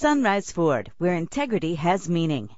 Sunrise Ford, where integrity has meaning.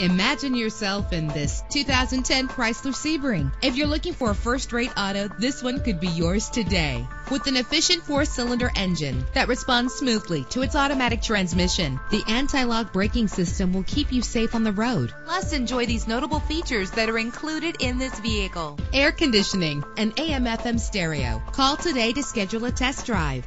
Imagine yourself in this 2010 Chrysler Sebring. If you're looking for a first-rate auto, this one could be yours today. With an efficient four-cylinder engine that responds smoothly to its automatic transmission, the anti-lock braking system will keep you safe on the road. Plus, enjoy these notable features that are included in this vehicle. Air conditioning, an AM-FM stereo. Call today to schedule a test drive.